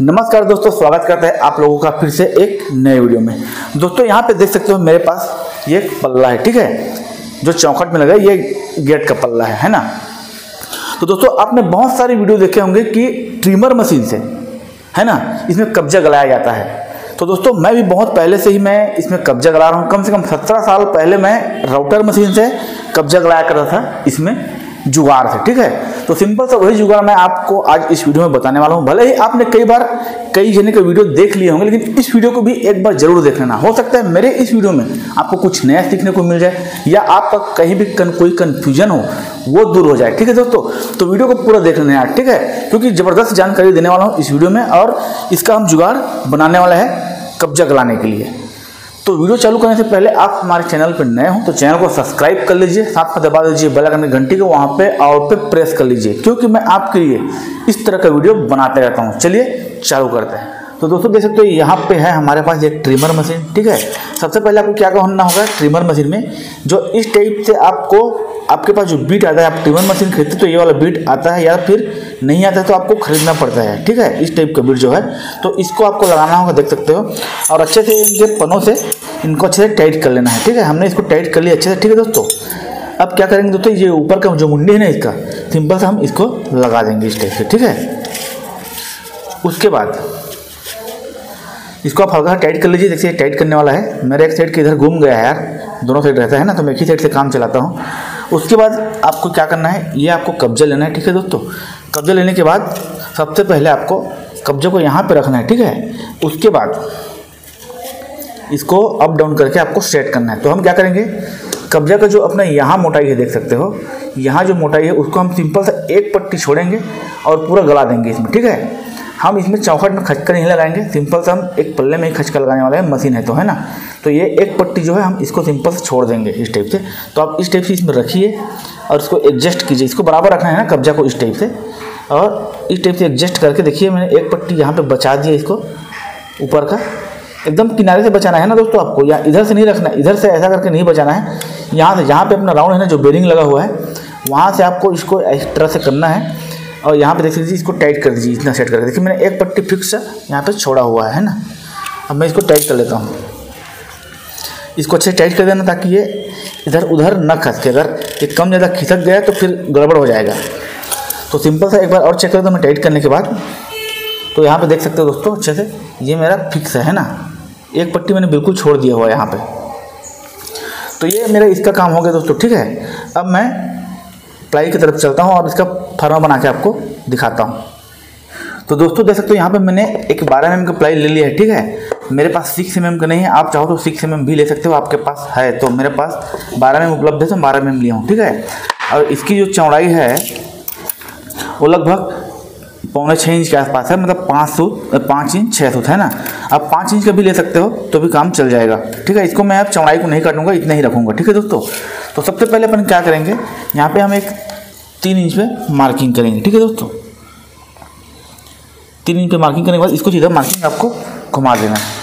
नमस्कार दोस्तों स्वागत करते हैं आप लोगों का फिर से एक नए वीडियो में। दोस्तों यहाँ पे देख सकते हो मेरे पास ये पल्ला है ठीक है? जो चौखट में लगा है, ये गेट का पल्ला है है ना? तो दोस्तों आपने बहुत सारी वीडियो देखे होंगे कि ट्रिमर मशीन से है ना? इसमें कब्जा गलाया जाता है। तो दोस्तों मैं भी बहुत पहले से ही मैं इसमें कब्जा गला रहा हूँ। कम से कम सत्रह साल पहले मैं राउटर मशीन से कब्जा गलाया करता था इसमें। जुगाड़ से ठीक है? तो सिंपल सा वही जुगाड़ मैं आपको आज इस वीडियो में बताने वाला हूँ। भले ही आपने कई बार कई जने के वीडियो देख लिए होंगे लेकिन इस वीडियो को भी एक बार ज़रूर देख लेना। हो सकता है मेरे इस वीडियो में आपको कुछ नया सीखने को मिल जाए या आपका कहीं भी कन, कोई कन्फ्यूज़न हो वो दूर हो जाए ठीक है दोस्तों? तो वीडियो को पूरा देख लेना यार ठीक है? क्योंकि ज़बरदस्त जानकारी देने वाला हूँ इस वीडियो में और इसका हम जुगाड़ बनाने वाला है कब्जा गलाने के लिए। तो वीडियो चालू करने से पहले आप हमारे चैनल पर नए हो तो चैनल को सब्सक्राइब कर लीजिए, साथ में दबा दीजिए बेल आइकन घंटी को वहाँ पे और पे प्रेस कर लीजिए, क्योंकि मैं आपके लिए इस तरह का वीडियो बनाते रहता हूँ। चलिए, चालू करते हैं। तो दोस्तों, देख सकते हो, यहाँ पे है हमारे पास एक ट्रिमर मशीन, ठीक है? सबसे पहले आपको क्या करना होगा ट्रिमर मशीन में, जो इस टाइप से आपको, आपके पास जो बीट आता है, आप ट्रिमर मशीन खरीदते तो ये वाला बीट आता है या फिर नहीं आता है तो आपको खरीदना पड़ता है, ठीक है? इस टाइप का बीट जो है तो इसको आपको लगाना होगा, देख सकते हो। और अच्छे से इनके पनों से इनको अच्छे से टाइट कर लेना है, ठीक है? हमने इसको टाइट कर लिया अच्छे से, ठीक है दोस्तों? अब क्या करेंगे दोस्तों, ये ऊपर का जो मुंडी है ना इसका, सिंपल से हम इसको लगा देंगे इस टाइप से, ठीक है? उसके बाद इसको आप हल्का टाइट कर लीजिए। देखिए टाइट करने वाला है। मेरा एक साइड के इधर घूम गया है यार। दोनों साइड रहता है ना तो मैं एक ही साइड से काम चलाता हूँ। उसके बाद आपको क्या करना है, ये आपको कब्जा लेना है, ठीक है दोस्तों? कब्जा लेने के बाद सबसे पहले आपको कब्जे को यहाँ पर रखना है, ठीक है? उसके बाद इसको अप डाउन करके आपको स्ट्रेट करना है। तो हम क्या करेंगे, कब्जा का जो अपना यहाँ मोटाई है, देख सकते हो। यहाँ जो मोटाई है, उसको हम सिंपल सा एक पट्टी छोड़ेंगे और पूरा गला देंगे इसमें, ठीक है? हम इसमें चौखट में खचका नहीं लगाएँगे। सिंपल से हम एक पल्ले में ही खचका लगाने वाला है, मशीन है तो है ना? तो ये एक पट्टी जो है, हम इसको सिंपल से छोड़ देंगे इस टाइप से। तो आप इस टाइप से इसमें रखिए और इसको एडजस्ट कीजिए। इसको बराबर रखना है ना, कब्जा को इस टाइप से। और इस टाइप से एडजस्ट करके देखिए, मैंने एक पट्टी यहाँ पर बचा दिया इसको, ऊपर का। एकदम किनारे से बचाना है ना दोस्तों आपको? या इधर से नहीं रखना, इधर से ऐसा करके नहीं बचाना है। यहाँ से जहाँ पे अपना राउंड है ना, जो बेरिंग लगा हुआ है, वहाँ से आपको इसको इस तरह से करना है। और यहाँ पे देख लीजिए, इसको टाइट कर दीजिए, इतना सेट करके देखिए, मैंने एक पट्टी फिक्स यहाँ पे छोड़ा हुआ है ना? अब मैं इसको टाइट कर लेता हूँ। इसको अच्छे टाइट कर देना ताकि ये इधर उधर न खसके। अगर ये कम ज़्यादा खिसक गया तो फिर गड़बड़ हो जाएगा। तो सिंपल सा एक बार और चेक कर दो मैं टाइट करने के बाद। तो यहाँ पे देख सकते हो दोस्तों, अच्छे से ये मेरा फिक्स है ना? एक पट्टी मैंने बिल्कुल छोड़ दिया हुआ है यहाँ पर तो ये मेरा इसका काम हो गया दोस्तों, ठीक है? अब मैं प्लाई की तरफ़ चलता हूँ और इसका फर्मा बना के आपको दिखाता हूँ। तो दोस्तों, देख सकते हो, यहाँ पे मैंने एक बारह एम का प्लाई ले लिया है, ठीक है? मेरे पास 6 एम का नहीं है, आप चाहो तो 6 एम भी ले सकते हो, आपके पास है तो मेरे पास बारह एम उपलब्ध है तो बारह एम लिया हूँ, ठीक है? और इसकी जो चौड़ाई है, वो लगभग पौने छः इंच के आसपास है मतलब पाँच सूत पाँच इंच छः सूत है ना? आप पाँच इंच का भी ले सकते हो तो भी काम चल जाएगा। ठीक है, इसको मैं अब चौड़ाई को नहीं काटूँगा, इतना ही रखूँगा, ठीक है दोस्तों? तो सबसे पहले अपन क्या करेंगे, यहाँ पे हम एक तीन इंच पे मार्किंग करेंगे, ठीक है दोस्तों? तीन इंच पे मार्किंग करने के बाद इसको सीधा मार्किंग आपको घुमा देना है।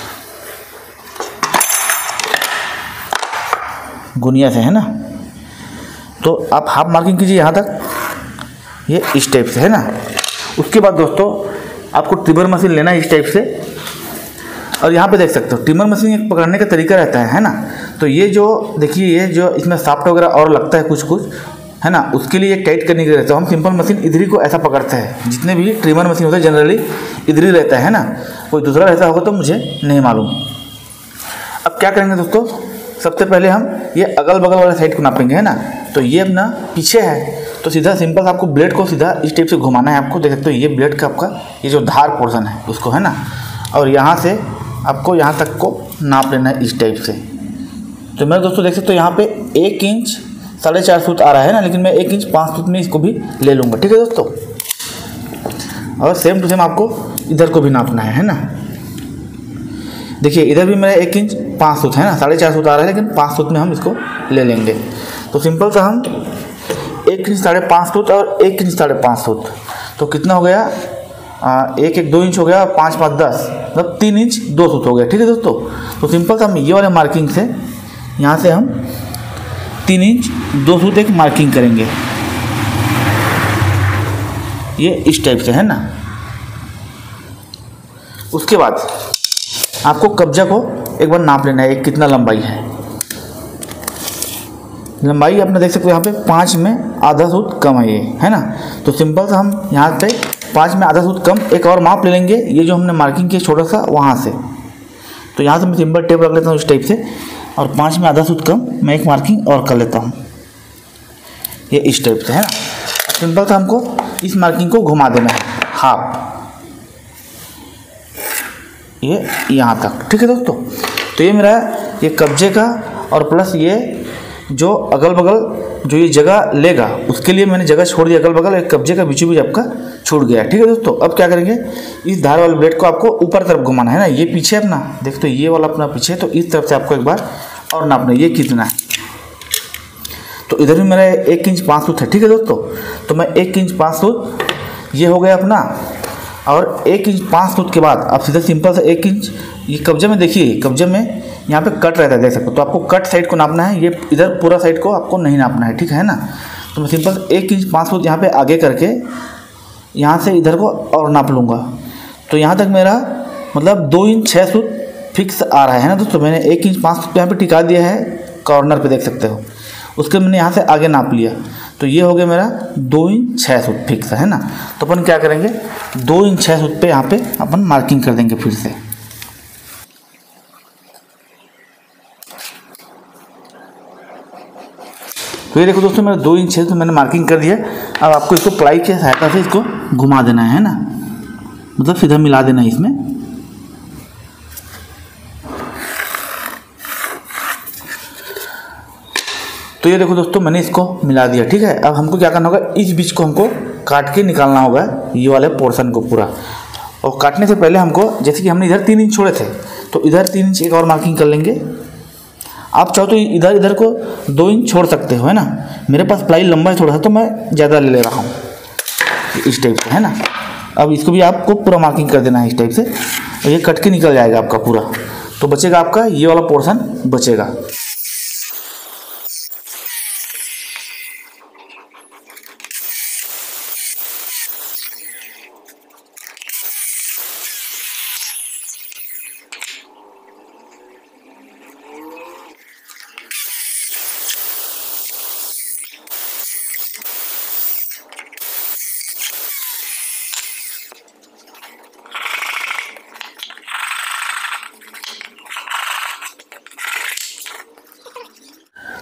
गुनिया से, है ना? तो आप हाफ़ मार्किंग कीजिए यहाँ तक। ये इस टाइप से है ना? उसके बाद दोस्तों, आपको ट्रिमर मशीन लेना है इस टाइप से। और यहाँ पे देख सकते हो, ट्रिमर मशीन एक पकड़ने का तरीका रहता है है ना? तो ये जो, देखिए, ये जो इसमें साफ्ट वगैरह और लगता है कुछ कुछ है ना? उसके लिए टाइट करने के लिए रहता है। हम सिंपल मशीन इधर ही को ऐसा पकड़ते हैं, जितने भी ट्रिमर मशीन होते हैं जनरली इधर रहता है ना? कोई दूसरा रहता होगा तो मुझे नहीं मालूम। अब क्या करेंगे दोस्तों? सबसे पहले हम ये अगल बगल वाले साइड को नापेंगे, है ना? तो ये अपना पीछे है। तो सीधा सिंपल आपको ब्लेड को सीधा इस टाइप से घुमाना है। आपको देख सकते हो, ये ब्लेड का आपका, ये जो धार पोर्सन है, उसको, है ना? और यहाँ से आपको यहाँ तक को नाप लेना है इस टाइप से। तो मेरे दोस्तों, देख सकते हो, यहाँ पे एक इंच साढ़े चार फुट आ रहा है ना, लेकिन मैं एक इंच पाँच फुट में इसको भी ले लूँगा। ठीक है दोस्तों? और सेम टू सेम आपको इधर को भी नापना है है ना? देखिए, इधर भी मेरा एक इंच पाँच फुट है ना, साढ़े चार फुट आ रहा है, लेकिन पाँच फुट में हम इसको ले लेंगे। तो सिंपल सा हम एक इंच साढ़े पाँच फुट और एक इंच साढ़े पाँच फुट। तो कितना हो गया? आ, एक एक दो इंच हो गया और पाँच पाँच दस। मतलब तीन इंच दो फुट हो गया। ठीक है दोस्तों? तो सिंपल सा हम ये वाले मार्किंग से यहाँ से हम तीन इंच दो फुट एक मार्किंग करेंगे। ये इस टाइप से है ना? उसके बाद आपको कब्जा को एक बार नाप लेना है एक कितना लंबाई है। लंबाई आपने देख सकते हो यहाँ पे पाँच में आधा सूत कम है ये, है ना? तो सिंपल से हम यहाँ पे पाँच में आधा सूत कम, एक और माप ले लेंगे, ये जो हमने मार्किंग किया छोटा सा, वहाँ से। तो यहाँ से मैं सिंपल टेप रख लेता हूँ इस टाइप से, और पाँच में आधा सूत कम, मैं एक मार्किंग और कर लेता हूँ। ये इस टाइप से, है ना? सिंपल से हमको इस मार्किंग को घुमा देना है। हाफ़ ये यहाँ तक, ठीक है दोस्तों? तो ये मेरा ये कब्जे का, और प्लस ये जो अगल बगल जो ये जगह लेगा, उसके लिए मैंने जगह छोड़ दी अगल बगल एक कब्जे का बीचों बीच आपका छूट गया। ठीक है दोस्तों, अब क्या करेंगे? इस धार वाले ब्लेड को आपको ऊपर तरफ़ घुमाना है ना? ये पीछे अपना, देख तो ये वाला अपना पीछे तो इस तरफ़ से आपको एक बार और नापना ये कितना है? तो इधर भी मेरा एक इंच पाँच सूत है। ठीक है दोस्तों तो मैं एक इंच पाँच सूत ये हो गया अपना और एक इंच पाँच सूत के बाद आप सीधा सिंपल से एक इंच ये कब्जे में देखिए, कब्जे में यहाँ पे कट रहता है, देख सकते हो। तो आपको कट साइड को नापना है, ये इधर पूरा साइड को आपको नहीं नापना है, ठीक है ना? तो मैं सिंपल एक इंच पाँच सूत यहाँ पे आगे करके यहाँ से इधर को और नाप लूँगा। तो यहाँ तक मेरा मतलब दो इंच छः सूत फिक्स आ रहा है ना दोस्तों? मैंने एक इंच पाँच सूत यहाँ पर टिका दिया है कॉर्नर पर देख सकते हो। उसके मैंने यहाँ से आगे नाप लिया। तो ये हो गया मेरा दो इंच छः सूत फिक्स है ना? तो अपन क्या करेंगे? दो इंच छः सूत पे यहाँ पे अपन मार्किंग कर देंगे फिर से। तो ये देखो दोस्तों, मेरा दो इंच है तो मैंने मार्किंग कर दिया। अब आपको इसको प्लाई की सहायता से इसको घुमा देना है ना? मतलब सीधा मिला देना है इसमें। तो ये देखो दोस्तों, मैंने इसको मिला दिया, ठीक है? अब हमको क्या करना होगा, इस बीच को हमको काट के निकालना होगा, ये वाले पोर्शन को पूरा। और काटने से पहले हमको, जैसे कि हमने इधर तीन इंच छोड़े थे तो इधर तीन इंच एक और मार्किंग कर लेंगे। आप चाहो तो इधर इधर को दो इंच छोड़ सकते हो, है ना? मेरे पास प्लाई लंबा है, थोड़ा सा तो मैं ज़्यादा ले ले रहा हूँ। इस टाइप से, है ना? अब इसको भी आपको पूरा मार्किंग कर देना है इस टाइप से। और ये कट के निकल जाएगा आपका पूरा। तो बचेगा आपका, ये वाला पोर्शन बचेगा।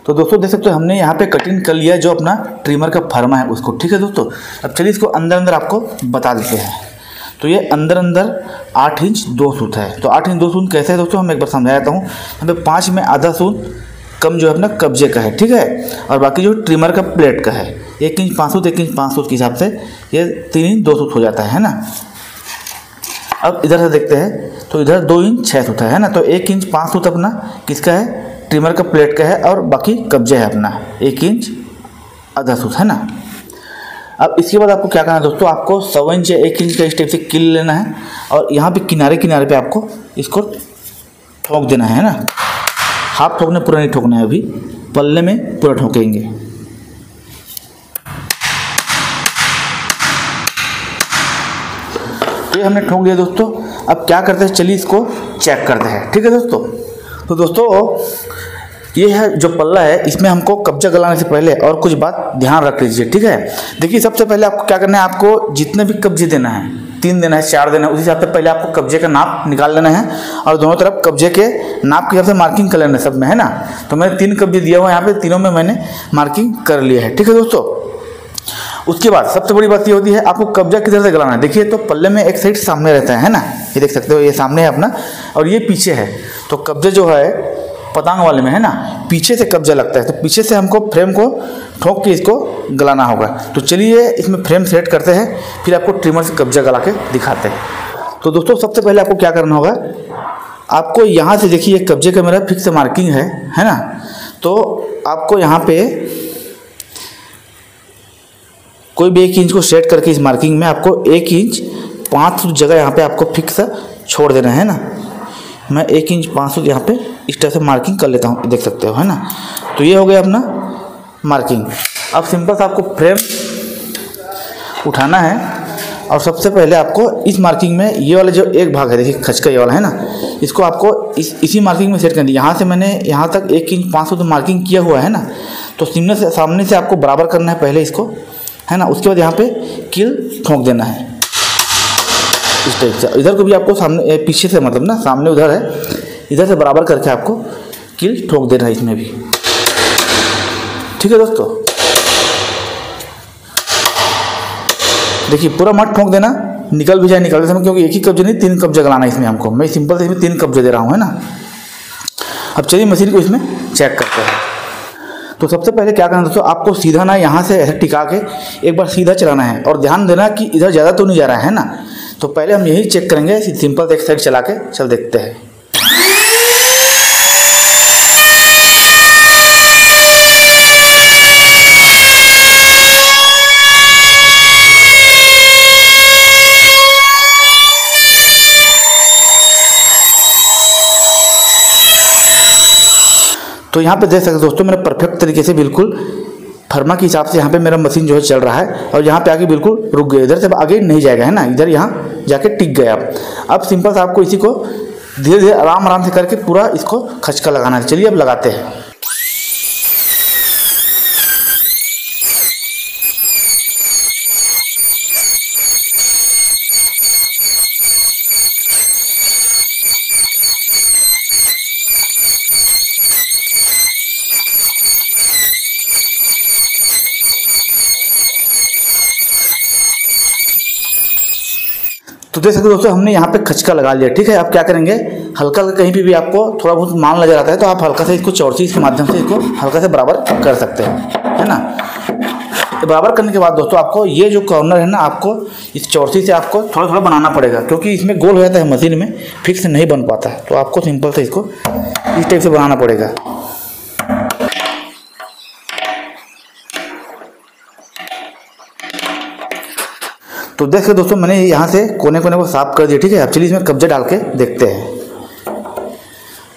तो दोस्तों, देख सकते हो, हमने यहाँ पे कटिंग कर लिया जो अपना ट्रिमर का फर्मा है उसको, ठीक है दोस्तों? अब चलिए इसको अंदर अंदर आपको बता देते हैं। तो ये अंदर अंदर आठ इंच दो सूत है। तो आठ इंच दो सूत कैसे है दोस्तों? हम एक बार समझा देता हूँ। पे पाँच में आधा सूत कम जो है अपना कब्जे का है, ठीक है? और बाकी जो ट्रिमर का प्लेट का है, एक इंच पाँच सूत, एक इंच पाँच सूत के हिसाब से ये तीन इंच दो सूत हो जाता है ना? अब इधर से देखते हैं तो इधर दो इंच छः सूत है ना? तो एक इंच पाँच सूत अपना किसका है? ट्रिमर का प्लेट का है और बाकी कब्जे है अपना। एक इंच आधा सूत, है ना? अब इसके बाद आपको क्या करना है दोस्तों, आपको सवा इंच या एक इंच का इस टाइप से किल लेना है और यहाँ पे किनारे किनारे पे आपको इसको ठोक देना है ना? हाथ ठोकने, पूरा नहीं ठोकना है अभी। पल्ले में पूरा ठोकेंगे। तो ये हमने ठोक दिया दोस्तों। अब क्या करते हैं, चलिए इसको चेक करते हैं। ठीक है दोस्तों? तो दोस्तों ये है जो पल्ला है, इसमें हमको कब्जा गलाने से पहले और कुछ बात ध्यान रख लीजिए, ठीक है? देखिए, सबसे पहले आपको क्या करना है, आपको जितने भी कब्जे देना है, तीन देना है, चार देना है, उस हिसाब से पहले आपको कब्जे का नाप निकाल लेना है और दोनों तरफ़ कब्जे के नाप के हिसाब से मार्किंग कर लेना है सब में, है ना? तो मैंने तीन कब्जे दिया हुआ है यहाँ पे, तीनों में मैंने मार्किंग कर लिया है, ठीक है दोस्तों? उसके बाद सबसे बड़ी बात ये होती है, आपको कब्जा किधर से गलाना है? देखिए तो पल्ले में एक साइड सामने रहता है ना? ये देख सकते हो, ये सामने है अपना और ये पीछे है। तो कब्जा जो है पतंग वाले में, है ना? पीछे से कब्जा लगता है तो पीछे से हमको फ्रेम को, ठोक के इसको गलाना होगा। तो चलिए, इसमें फ्रेम सेट करते हैं, फिर आपको ट्रिमर से कब्जा गला के दिखाते हैं। तो दोस्तों, सबसे पहले आपको क्या करना होगा? आपको यहाँ से देखिए कब्जे का मेरा फिक्स मार्किंग है है ना? तो आपको यहाँ पे कोई भी एक इंच को सेट करके इस मार्किंग में आपको एक इंच पाँच जगह यहाँ पे आपको फिक्स छोड़ देना है ना? मैं एक इंच पाँच सौ यहाँ पर इस तरह से मार्किंग कर लेता हूँ, देख सकते हो, है ना? तो ये हो गया अपना मार्किंग अब सिंपल से आपको फ्रेम उठाना है। और सबसे पहले आपको इस मार्किंग में ये वाला जो एक भाग है, देखिए, खचका ये वाला, है ना? इसको आपको इस, इसी मार्किंग में सेट करना है। यहाँ से मैंने यहाँ तक एक इंच पाँच सौ तो मार्किंग किया हुआ है ना? तो सिमने से, सामने से आपको बराबर करना है पहले इसको, है ना? उसके बाद यहाँ पे किल ठोंक देना है। टाइप से। इधर को भी आपको सामने पीछे से मतलब ना, सामने उधर है। इधर से बराबर करके आपको किल ठोक देना है इसमें भी। ठीक है दोस्तों? देखिए, पूरा मत ठोक देना। निकल भी जाए निकलते समय, क्योंकि एक ही कब्जे नहीं, तीन कब्जे गलाना इसमें हमको। मैं सिंपल से इसमें तीन कब्जे दे रहा हूँ, है ना? अब चलिए मशीन को इसमें चेक करते हैं। तो सबसे पहले क्या करना दोस्तों, आपको सीधा ना यहाँ से टिका के एक बार सीधा चलाना है। और ध्यान देना कि इधर ज़्यादा तो नहीं जा रहा है ना? तो पहले हम यही चेक करेंगे सिंपल एक साइड चला के, चल देखते हैं। तो यहाँ पे देख सकते दोस्तों मेरा परफेक्ट तरीके से बिल्कुल फर्मा के हिसाब से यहाँ पे मेरा मशीन जो है चल रहा है और यहाँ पे आगे बिल्कुल रुक गया। इधर से आगे नहीं जाएगा, है ना? इधर यहाँ जाके टिक गया अब। सिंपल से आपको इसी को धीरे धीरे आराम आराम से करके पूरा इसको खचका लगाना है। चलिए अब लगाते हैं। देख सकते दोस्तों, हमने यहाँ पे खचका लगा लिया, ठीक है? आप क्या करेंगे? हल्का हल्का कहीं पे भी आपको थोड़ा बहुत मान नज़र आता है तो आप हल्का से इसको चौरसी के माध्यम से इसको हल्का से बराबर कर सकते हैं, है ना? तो बराबर करने के बाद दोस्तों, आपको ये जो कॉर्नर है ना, आपको इस चौरसी से आपको थोड़ा थोड़ा बनाना पड़ेगा, क्योंकि इसमें गोल हो जाता है मशीन में, फिक्स नहीं बन पाता है तो आपको सिंपल से इसको इस टाइप से बनाना पड़ेगा। तो देख देखिए दोस्तों, मैंने यहाँ से कोने कोने को साफ़ कर दिया, ठीक है? अब चलिए इसमें कब्जे डाल के देखते हैं।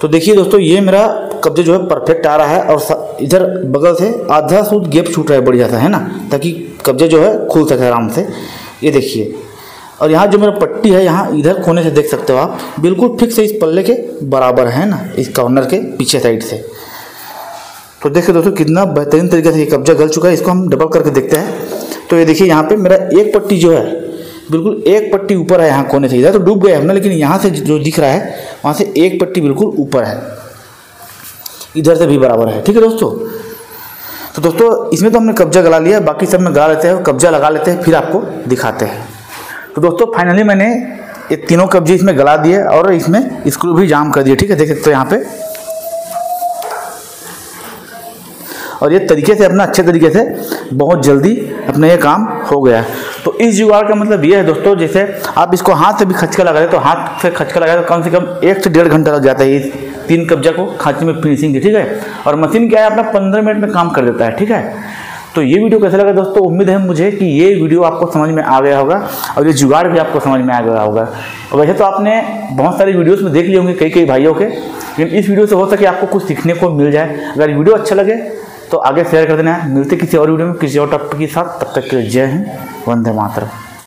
तो देखिए दोस्तों, ये मेरा कब्जे जो है परफेक्ट आ रहा है और इधर बगल से आधा सूद गेप छूट रहा है, बढ़िया सा, है ना? ताकि कब्जे जो है खुल सके आराम से। ये देखिए, और यहाँ जो मेरा पट्टी है, यहाँ इधर कोने से देख सकते हो आप, बिल्कुल फिक्स है इस पल्ले के बराबर है ना? इस कॉर्नर के पीछे साइड से। तो देखिए दोस्तों, कितना बेहतरीन तरीके से ये कब्जा गल चुका है, इसको हम डबल करके देखते हैं। तो ये देखिए यहाँ पे मेरा एक पट्टी जो है, बिल्कुल एक पट्टी ऊपर है यहाँ कोने से। इधर तो डूब गया हमने लेकिन यहाँ से जो दिख रहा है, वहाँ से एक पट्टी बिल्कुल ऊपर है। इधर से भी बराबर है। ठीक है दोस्तों? तो दोस्तों, इसमें तो हमने कब्जा गला लिया, बाकी सब में गला लेते हैं, कब्जा लगा लेते हैं, फिर आपको दिखाते हैं। तो दोस्तों फाइनली मैंने ये तीनों कब्जे इसमें गला दिए और इसमें स्क्रू भी जाम कर दिए। ठीक है, देख सकते हो यहाँ पे। और ये तरीके से अपना, अच्छे तरीके से बहुत जल्दी अपना ये काम हो गया तो इस जुगाड़ का मतलब ये है दोस्तों, जैसे आप इसको हाथ से भी खचका लगा रहे तो हाथ से खचका लगाए तो कम से कम एक से डेढ़ घंटा लग जाता है तीन कब्जा को खांचने में फिनिशिंग की, ठीक है? और मशीन क्या है, अपना पंद्रह मिनट में काम कर देता है, ठीक है? तो ये वीडियो कैसा लगा दोस्तों? उम्मीद है मुझे कि ये वीडियो आपको समझ में आ गया होगा और ये जुगाड़ भी आपको समझ में आ गया होगा। और वैसे तो आपने बहुत सारी वीडियोस में देख लिए होंगे कई कई भाइयों के, लेकिन इस वीडियो से हो सके आपको कुछ सीखने को मिल जाए। अगर वीडियो अच्छा लगे तो आगे शेयर कर देना है। मिलते किसी और वीडियो में, किसी और टॉपिक के साथ। तब तक के लिए जय हिंद, वंदे मातरम।